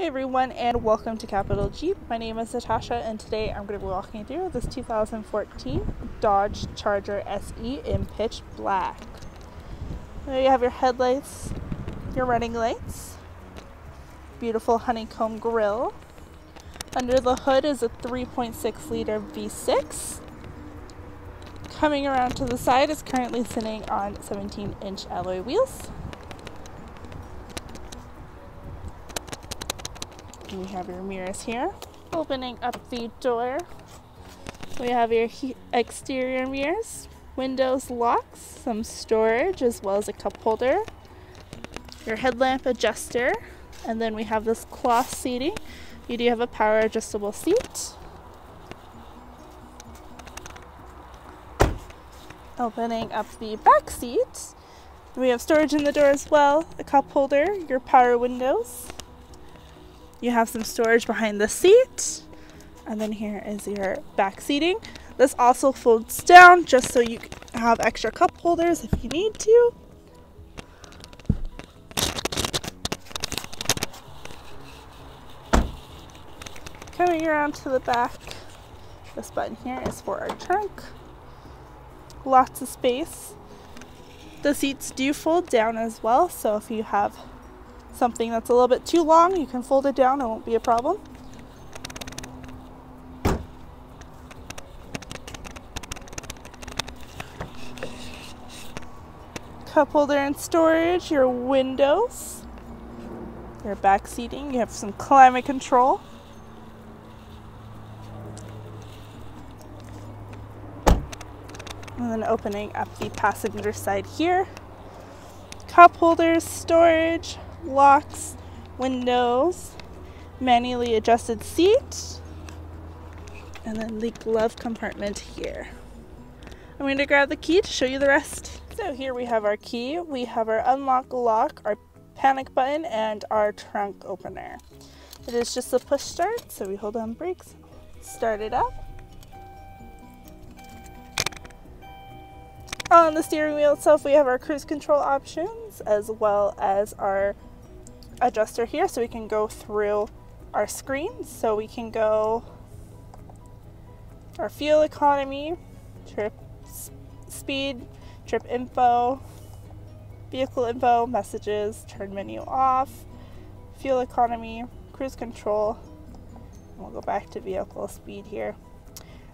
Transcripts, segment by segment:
Hey everyone and welcome to Capital Jeep. My name is Natasha and today I'm going to be walking through this 2014 Dodge Charger SE in pitch black. There you have your headlights, your running lights, beautiful honeycomb grille. Under the hood is a 3.6 liter V6. Coming around to the side is currently sitting on 17 inch alloy wheels. We have your mirrors here. Opening up the door, we have your exterior mirrors, windows locks, some storage, as well as a cup holder, your headlamp adjuster, and then we have this cloth seating. You do have a power adjustable seat. Opening up the back seat, we have storage in the door as well, a cup holder, your power windows, you have some storage behind the seat. And then here is your back seating. This also folds down just so you have extra cup holders if you need to. Coming around to the back, this button here is for our trunk. Lots of space. The seats do fold down as well, so if you have something that's a little bit too long, you can fold it down, it won't be a problem. Cup holder and storage, your windows, your back seating, you have some climate control. And then opening up the passenger side here. Cup holders, storage, locks, windows, manually adjusted seat, and then the glove compartment here. I'm going to grab the key to show you the rest. So here we have our key, we have our unlock lock, our panic button, and our trunk opener. It is just a push start, so we hold on brakes, start it up. On the steering wheel itself, we have our cruise control options as well as our adjuster here so we can go through our screens. So we can go our fuel economy, trip speed, trip info, vehicle info, messages, turn menu off, fuel economy, cruise control. And we'll go back to vehicle speed here.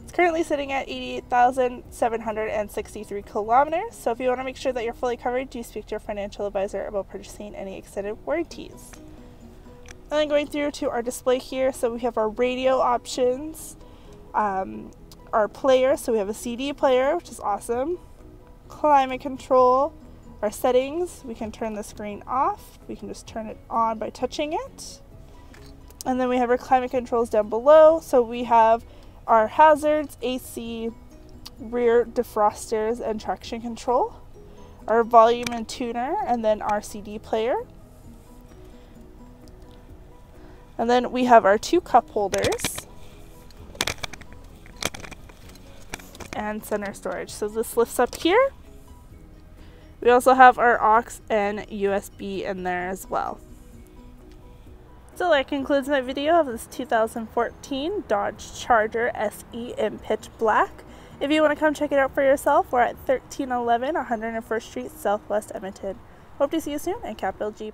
It's currently sitting at 88,763 kilometers. So if you want to make sure that you're fully covered, do speak to your financial advisor about purchasing any extended warranties. And then going through to our display here, so we have our radio options, um, our player, so we have a CD player, which is awesome, climate control, our settings, we can turn the screen off, we can just turn it on by touching it. And then we have our climate controls down below, so we have are hazards, AC, rear defrosters, and traction control, our volume and tuner, and then our CD player. And then we have our two cup holders and center storage. So this lifts up here. We also have our aux and USB in there as well. So that concludes my video of this 2014 Dodge Charger SE in pitch black. If you want to come check it out for yourself, we're at 1311 101st Street, Southwest Edmonton. Hope to see you soon at Capital Jeep.